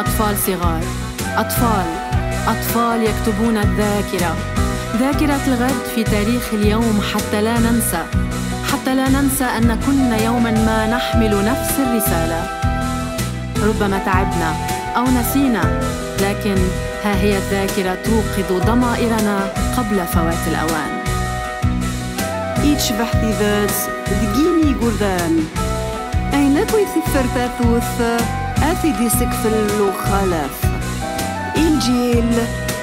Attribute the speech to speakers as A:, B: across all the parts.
A: أطفال صغار. أطفال. أطفال يكتبون الذاكرة. ذاكرة الغد في تاريخ اليوم حتى لا ننسى. حتى لا ننسى أن كنا يوما ما نحمل نفس الرسالة. ربما تعبنا أو نسينا لكن ها هي الذاكرة توقظ ضمائرنا قبل فوات الأوان.
B: إيتشبح ذات دقيني قردان أين كوي تاثوث آثي دي سكفل وخلاف الجيل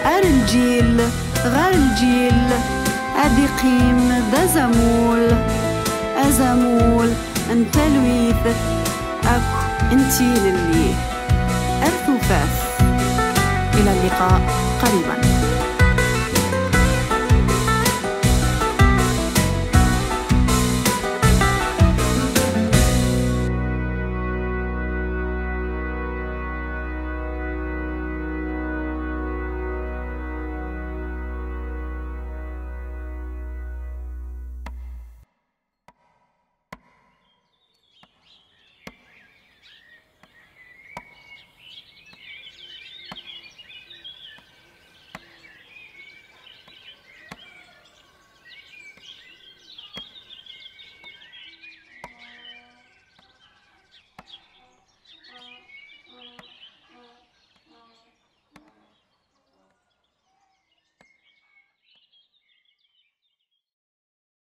B: أر الجيل غير الجيل أدي قيم دا زمول أزمول انت لويث أكو انتي للي أرثوفاث.
A: إلى اللقاء قريباً.